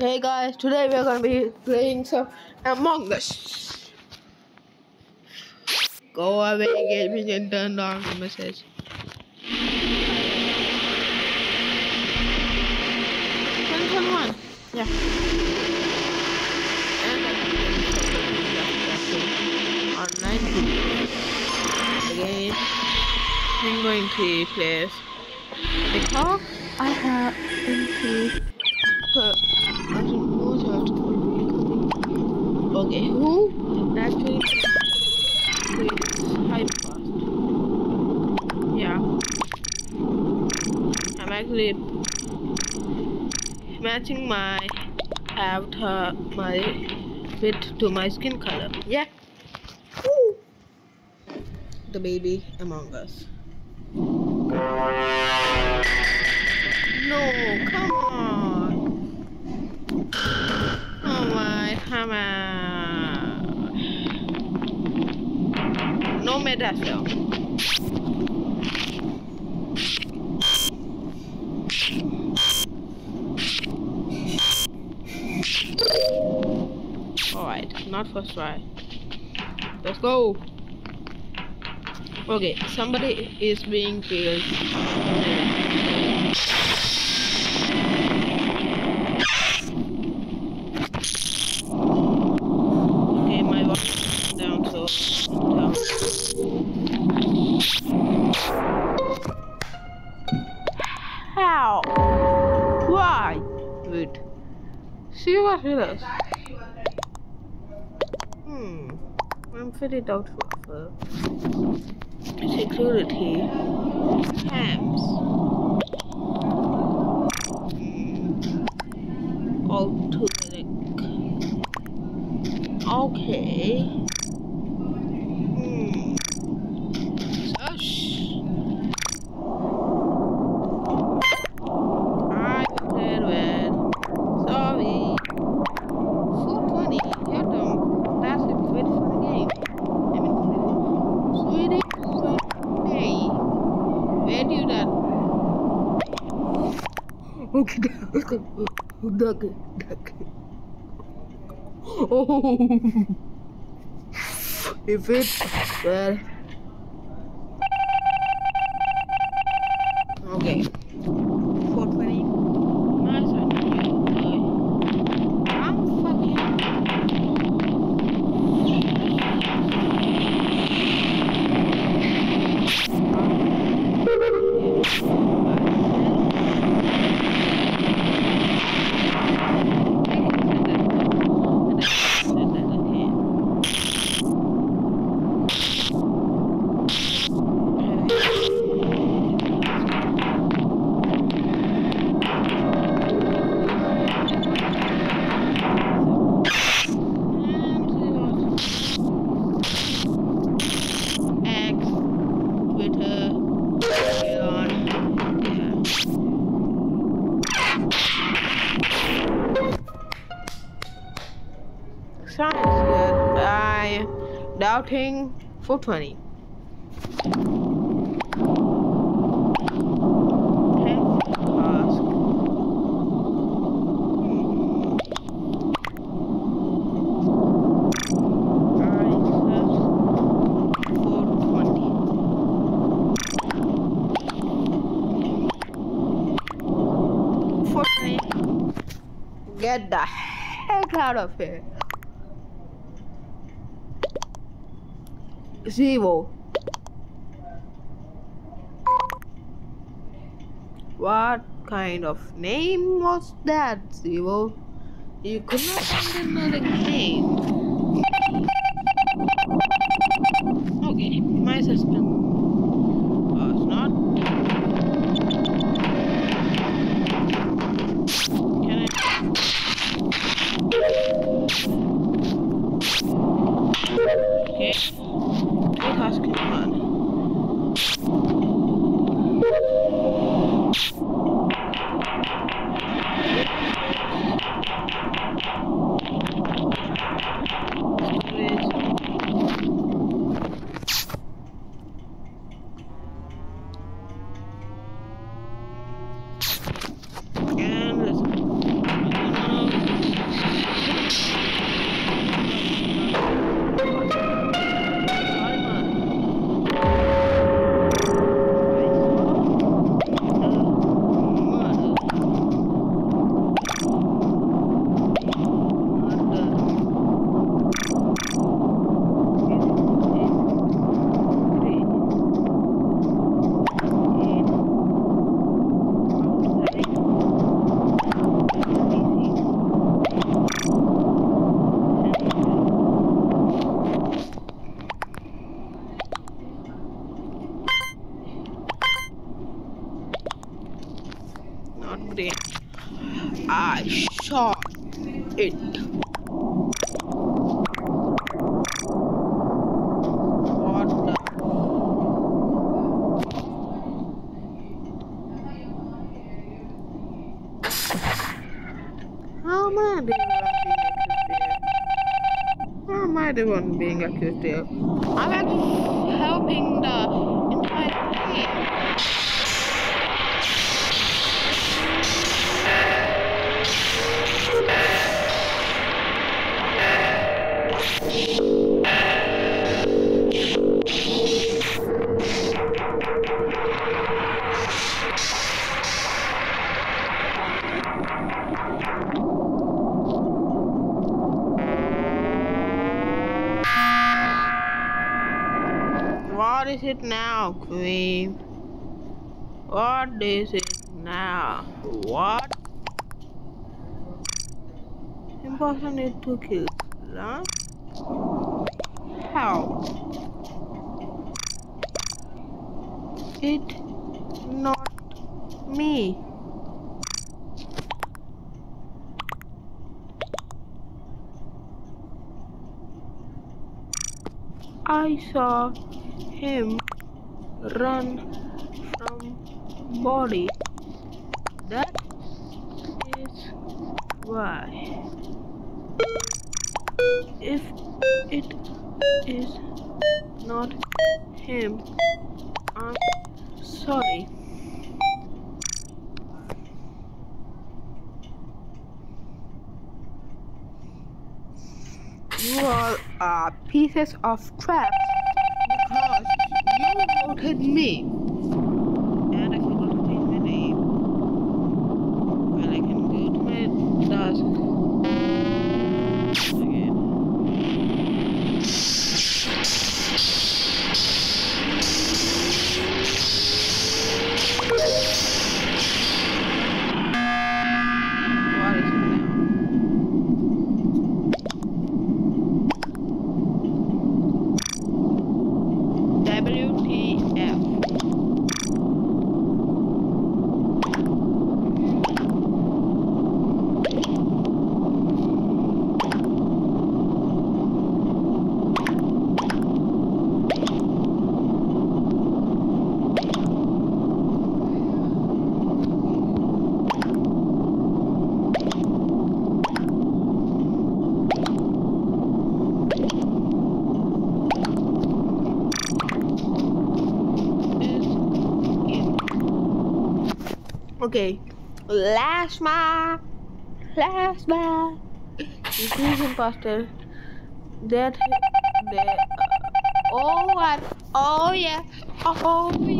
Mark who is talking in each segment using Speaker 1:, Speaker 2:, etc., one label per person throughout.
Speaker 1: Hey guys, today we're gonna be playing some Among Us. Go away gaming and turn on the message. One, one, one. Yeah. And I'm playing online. Again, I'm going to play because I have into put I don't know how to Okay, who actually plays Hyperfast? Yeah. I'm actually matching my avatar my fit to my skin color. Yeah. Woo. The baby among us. No, come on. Oh my, come on. No medicine. Alright, not first try. Let's go. Okay, somebody is being killed. See what it is. Hmm. I'm pretty doubtful for security. Hams. Hmm. Automatic. Okay. Hmm. Shush. I played with. Sorry. 420. You're dumb. That's a pretty funny game. I mean, pretty. Sweetie. Hey. Where do you that? Duck, duck. Oh, if it well, 420. Task. Hmm. Alright, that's 420. Get the heck out of here. Zero. What kind of name was that, Zero? You could not find another name. Okay, my system was not. Can I? Okay. Two tasks in one. Storage. I shot it. What the? How am I the one being accused here? How am I the one being accused here? I'm helping the Queen? What is it now? What? Need to kill, huh? How? It not me. I saw him run from body. That is why. If it is not him, I'm sorry. You are uh, pieces of crap you voted me. And I forgot to change my name. Well, I can go to my task again. What is it now? WTF. Okay, last map, last map. This is imposter. That that. Oh what? Oh yeah. Oh yeah,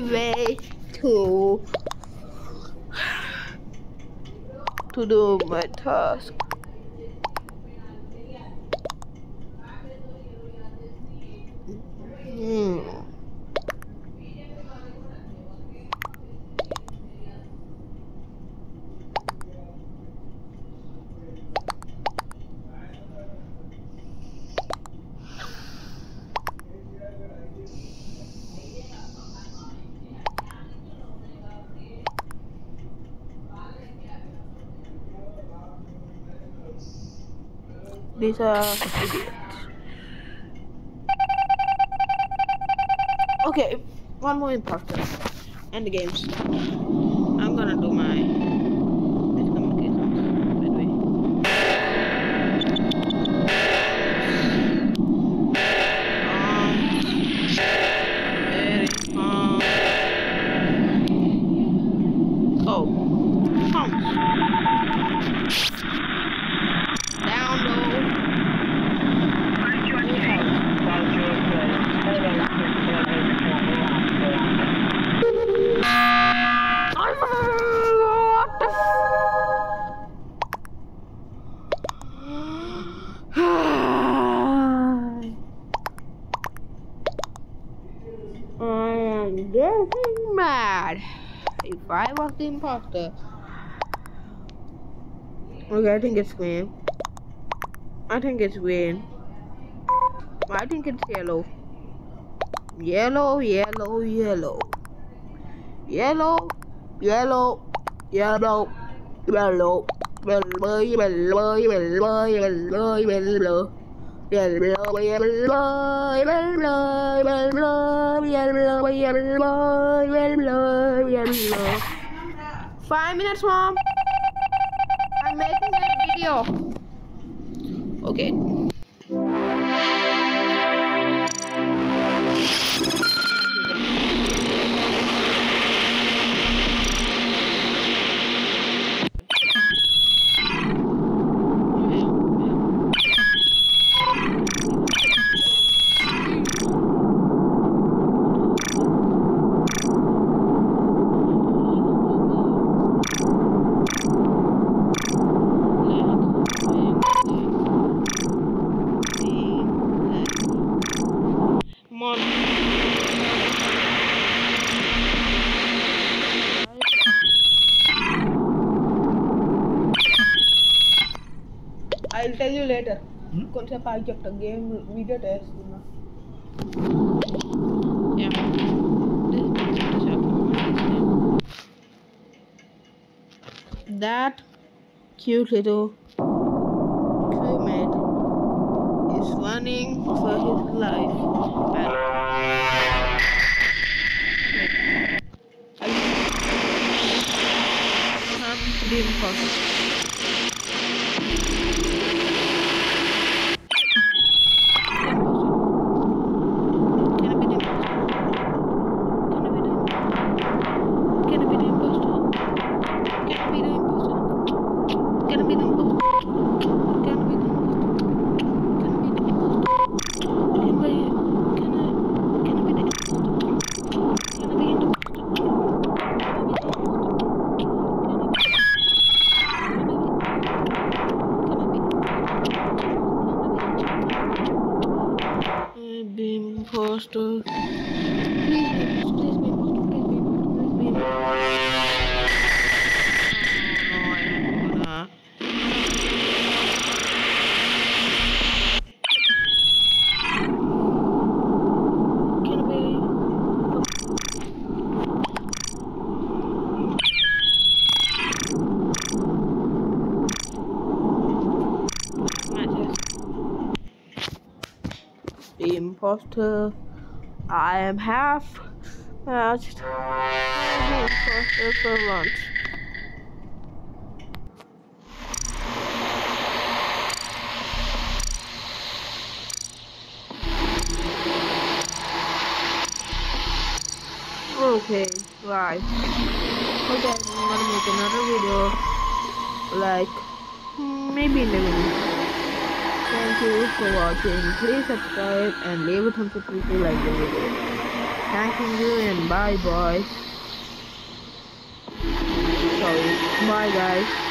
Speaker 1: way to to do my task. Hmm. These are idiots. Okay, one more imposter. End the games. I'm getting mad. If I was the imposter. Okay, I think it's green. I think it's green. I think it's yellow. Yellow, yellow, yellow. Yellow, yellow, yellow, yellow. yellow. Five minutes, mom. I'm making a video. Okay. I'll tell you later. కొంచెం పైకి చెప్తా game video చేస్తున్నా That cute little crewmate is running for his life. And come to the imposter. Imposter? Please be. Please be. Please be. Please be imposter. Oh, no, I'm. Imposter. I am half matched. For lunch. Okay, right. Okay, I'm gonna make another video. Like, maybe in a minute. Thank you for watching. Please subscribe and leave a thumbs up if you like the video. Thank you and bye boys. Sorry. Bye guys.